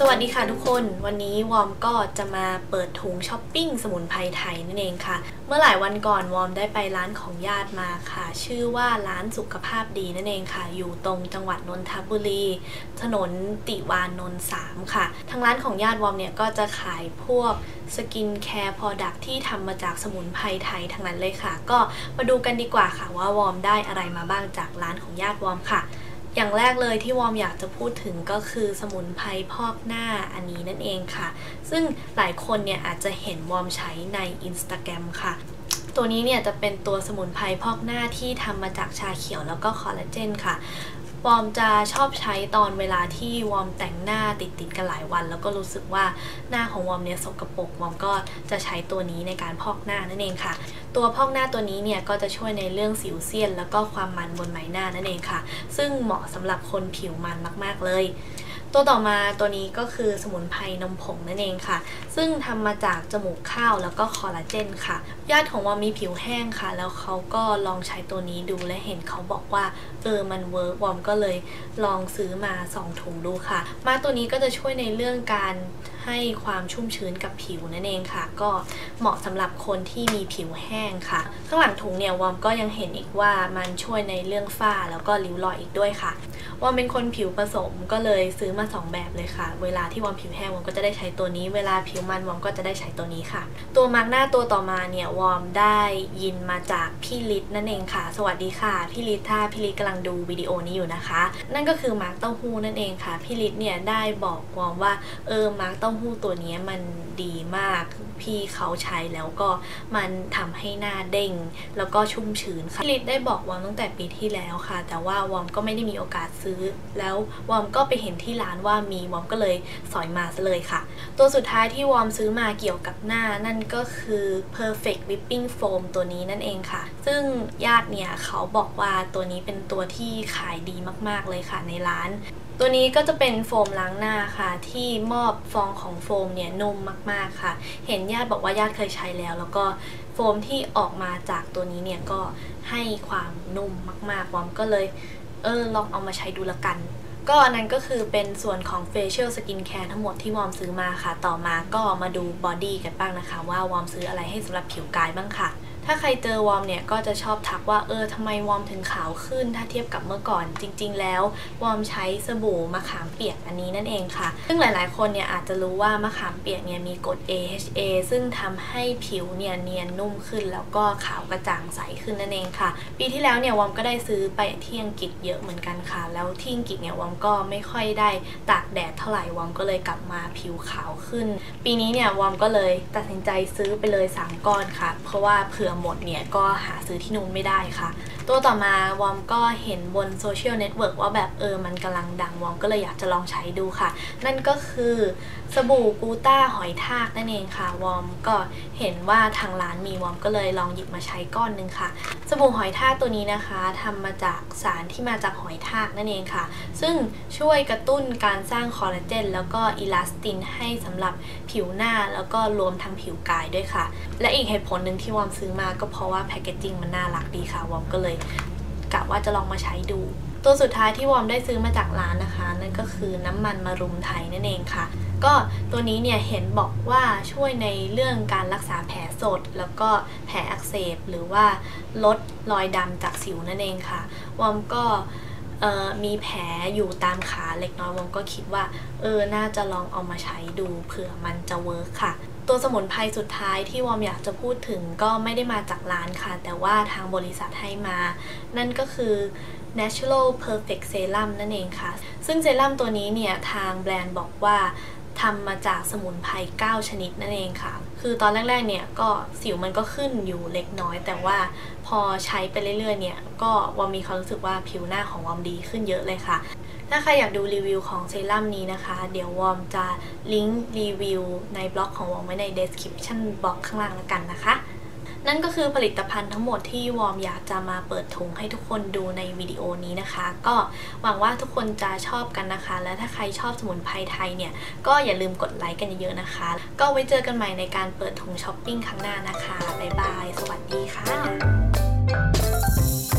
สวัสดีค่ะทุกคน วันนี้วอร์มก็จะมาเปิดถุงช้อปปิ้งสมุนไพรไทยนั่นเองค่ะ เมื่อหลายวันก่อนวอร์มได้ไปร้านของญาติมาค่ะ ชื่อว่าร้านสุขภาพดีนั่นเองค่ะ อยู่ตรงจังหวัดนนทบุรี ถนนติวานนท์สามค่ะ ทางร้านของญาติวอร์มเนี่ยก็จะขายพวกสกินแคร์ p อดักที่ทำมาจากสมุนไพรไทยทั้งนั้นเลยค่ะ ก็มาดูกันดีกว่าค่ะว่าวอร์มได้อะไรมาบ้างจากร้านของญาติวอร์มค่ะ อย่างแรกเลยที่วอมอยากจะพูดถึงก็คือสมุนไพรพอกหน้าอันนี้นั่นเองค่ะ ซึ่งหลายคนเนี่ยอาจจะเห็นวอมใช้ใน Instagram ค่ะตัวนี้เนี่ยจะเป็นตัวสมุนไพรพอกหน้าที่ทำมาจากชาเขียวแล้วก็คอลลาเจนค่ะ วอมจะชอบใช้ตอนเวลาที่วอมแต่งหน้าติดติดๆกันหลายวัน แล้วก็รู้สึกว่าหน้าของวอมเนี่ยสกปรกวอมก็จะใช้ตัวนี้ในการพอกหน้านั่นเองค่ะ ตัวพอกหน้าตัวนี้เนี่ยก็จะช่วยในเรื่องสิวเซียน แล้วก็ความมันบนใบหน้านั่นเองค่ะ ซึ่งเหมาะสำหรับคนผิวมันมาก ๆเลย ตัวต่อมาตัวนี้ก็คือสมุนไพรนมผงนั่นเองค่ะ ซึ่งทำมาจากจมูกข้าวแล้วก็คอลลาเจนค่ะ ญาติของวอร์มมีผิวแห้งค่ะ แล้วเขาก็ลองใช้ตัวนี้ดูและเห็นเขาบอกว่าเออมัน work วอร์มก็เลยลองซื้อมา 2 ถุงดูค่ะ มาตัวนี้ก็จะช่วยในเรื่องการให้ความชุ่มชื้นกับผิวนั่นเองค่ะ ก็เหมาะสำหรับคนที่มีผิวแห้งค่ะ ข้างหลังถุงเนี่ยวอร์มก็ยังเห็นอีกว่ามันช่วยในเรื่องฝ้าแล้วก็ริ้วรอยอีกด้วยค่ะวอร์มเป็นคนผิวผสมก็เลยซื้อมา 2 แบบเลยค่ะ เวลาที่วอร์มผิวแห้งวอร์มก็จะได้ใช้ตัวนี้ เวลาผิวมันวอร์มก็จะได้ใช้ตัวนี้ค่ะ ตัวมาส์กหน้าตัวต่อมาเนี่ยวอร์มได้ยินมาจากพี่ลิศนั่นเองค่ะ สวัสดีค่ะพี่ลิศถ้าพี่ลิศกำลังดูวิดีโอนี้อยู่นะคะ นั่นก็คือมาส์กเต้าหู้นั่นเองค่ะพี่ลิศเนี่ยได้บอกวอร์มว่าเออมาส์กเต้าหู้ตัวนี้มันดีมากพี่เขาใช้แล้วก็มันทำให้หน้าเด้ง แล้วก็ชุ่มชื้นค่ะพี่ลิศได้บอกวอมตั้งแต่ปีที่แล้วค่ะ แต่ว่าวอมก็ไม่ได้มีโอกาสซื้อ แล้ววอมก็ไปเห็นที่ร้านว่ามีวอมก็เลยสอยมาซะเลยค่ะ ตัวสุดท้ายที่วอมซื้อมาเกี่ยวกับหน้านั่นก็คือ perfect whipping foam ตัวนี้นั่นเองค่ะ ซึ่งญาติเนี่ยเขาบอกว่าตัวนี้เป็นตัวที่ขายดีมากๆเลยค่ะในร้านตัวนี้ก็จะเป็นโฟมล้างหน้าค่ะ ที่มอบฟองของโฟมเนี่ยนุ่มมากๆค่ะ เห็นญาติบอกว่าญาติเคยใช้แล้ว แล้วก็โฟมที่ออกมาจากตัวนี้เนี่ยก็ให้ความนุ่มมากๆวอมก็เลย เออลองเอามาใช้ดูละกัน ก็อันนั้นก็คือเป็นส่วนของ facial skin care ทั้งหมดที่วอมซื้อมาค่ะ ต่อมาก็มาดู body กันบ้างนะคะ ว่าวอมซื้ออะไรให้สำหรับผิวกายบ้างค่ะ ถ้าใครเจอวอมเนี่ยก็จะชอบทักว่าเออทำไมวอมถึงขาวขึ้น ถ้าเทียบกับเมื่อก่อน จริง ๆ แล้ววอมใช้สบู่มะขามเปียกอันนี้นั่นเองค่ะ ซึ่งหลายๆ คนเนี่ยอาจจะรู้ว่ามะขามเปียกเนี่ยมีกรด AHA ซึ่งทำให้ผิวเนี่ยเนียนนุ่มขึ้น แล้วก็ขาวกระจ่างใสขึ้นนั่นเองค่ะ ปีที่แล้วเนี่ยวอมก็ได้ซื้อไปที่อังกฤษเยอะเหมือนกันค่ะ แล้วที่อังกฤษเนี่ยวอมก็ไม่ค่อยได้ตากแดดเท่าไหร่วอมก็เลยกลับมาผิวขาวขึ้น ปีนี้เนี่ยวอมก็เลยตัดสินใจซื้อไปเลย3ก้อนค่ะ เพราะว่าเผื่อหมดเนี่ยก็หาซื้อที่นู่นไม่ได้ค่ะ ตัวต่อมาวอร์มก็เห็นบนโซเชียลเน็ตเวิร์กว่าแบบเออมันกำลังดังวอร์มก็เลยอยากจะลองใช้ดูค่ะ นั่นก็คือสบู่กูต้าหอยทากนั่นเองค่ะ วอร์มก็เห็นว่าทางร้านมีวอร์มก็เลยลองหยิบมาใช้ก้อนหนึ่งค่ะ สบู่หอยทากตัวนี้นะคะทำมาจากสารที่มาจากหอยทากนั่นเองค่ะ ซึ่งช่วยกระตุ้นการสร้างคอลลาเจนแล้วก็อิลาสตินให้สำหรับผิวหน้าแล้วก็รวมทั้งผิวกายด้วยค่ะ และอีกเหตุผลหนึ่งที่วอมซื้อมาก็เพราะว่าแพคเกจจิ้งมันน่ารักดีค่ะวอมก็เลยกะว่าจะลองมาใช้ดู ตัวสุดท้ายที่วอมได้ซื้อมาจากร้านนะคะ นั่นก็คือน้ำมันมะรุมไทยนั่นเองค่ะ ก็ตัวนี้เนี่ยเห็นบอกว่าช่วยในเรื่องการรักษาแผลสด แล้วก็แผลอักเสบหรือว่าลดรอยดำจากสิวนั่นเองค่ะวอมก็มีแผลอยู่ตามขาเล็กน้อยวอมก็คิดว่า เออ น่าจะลองเอามาใช้ดูเผื่อมันจะเวิร์คค่ะ ตัวสมุนไพรสุดท้ายที่วอมอยากจะพูดถึงก็ไม่ได้มาจากร้านค่ะ แต่ว่าทางบริษัทให้มา นั่นก็คือ Natural Perfect Serum นั่นเองค่ะ ซึ่งเซรั่มตัวนี้เนี่ย ทางแบรนด์บอกว่า ทำมาจากสมุนไพร9ชนิดนั่นเองค่ะ คือตอนแรกๆเนี่ยก็สิวมันก็ขึ้นอยู่เล็กน้อย แต่ว่าพอใช้ไปเรื่อยๆเนี่ยก็วอมมีความรู้สึกว่าผิวหน้าของวอมดีขึ้นเยอะเลยค่ะ ถ้าใครอยากดูรีวิวของเซรั่มนี้นะคะ เดี๋ยววอมจะลิงก์รีวิวในบล็อกของวอร์มไว้ใน description box ข้างล่างแล้วกันนะคะ นั่นก็คือผลิตภัณฑ์ทั้งหมดที่วอร์มอยากจะมาเปิดถุงให้ทุกคนดูในวิดีโอนี้นะคะ ก็หวังว่าทุกคนจะชอบกันนะคะ และถ้าใครชอบสมุนไพรไทยเนี่ย ก็อย่าลืมกดไลค์กันเยอะๆนะคะ ก็ไว้เจอกันใหม่ในการเปิดถุงช้อปปิ้งครั้งหน้านะคะ บ๊ายบาย สวัสดีค่ะ